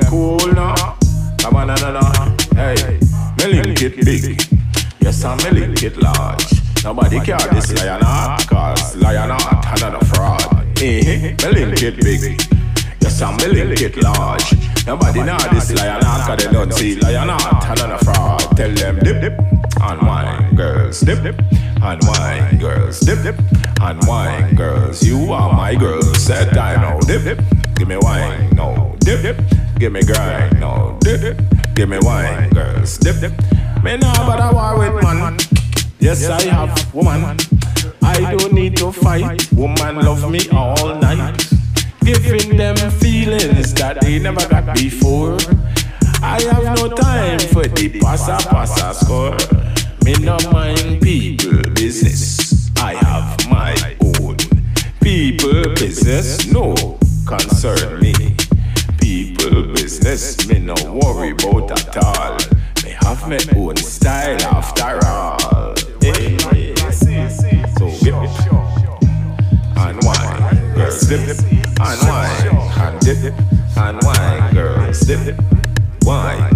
I'm cool now. Come on, no, no, no. Hey, me link it big. Yes, I'm me link it large. Nobody care this lion heart, cause lion heart another fraud. Eh, me link it big. Yes, I'm me link it large. Nobody know this lion heart, cause they don't see lion heart another fraud. Tell them dip dip and wine, girls dip dip and wine, girls dip dip and wine, girls. You are my girl, said I know dip dip. Give me wine, no dip dip Give me grind, no dip. Give me wine, girls dip. Me nah bother war with man. Yes, I have woman. I don't need to fight. Woman love me all night. Giving them feelings that they never got before. I have no time for the passa passa score. Me no mind people business. I have my own people business. No concern me. Business. Me no worry about at all. Me have my own style after all. Hey, so get and wine, girls dip and wine and dip and wine, girls dip wine,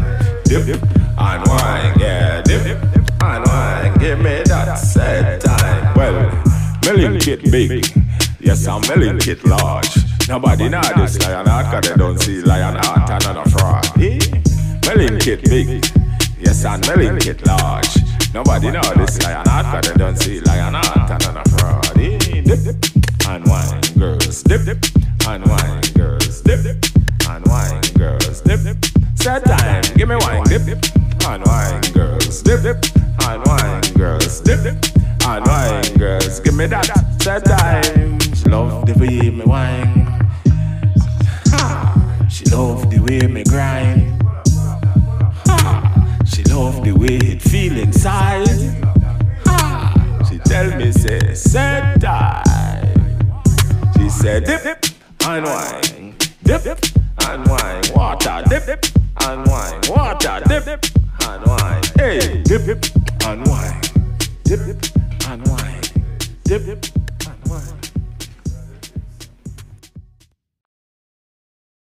dip and wine, yeah, dip and wine. Give me that set time. Well, me link it big, yes I'm me link it large. Nobody know this lion heart 'cause they don't see lion heart and a fraud. Eh? Me link it big, yes and me link it large. Nobody know this lion heart 'cause they don't see lion heart and a fraud. Eh? Dip dip. And wine, girls. Dip dip. And wine, girls. Dip dip. And wine, girls. Dip dip. Set time, give me wine, dip dip. And wine, girls. Dip dip. And wine, girls. Dip dip. And wine, girls. Give me that. Set time. Love the way me wine way me grind. Ha! She love the way it feel inside. Ha! She tell me say set time. She said dip, dip and wine, dip, dip and wine, water dip, dip and wine, water dip, dip and wine. Hey, dip, dip and wine, dip, dip and wine, dip, dip and wine.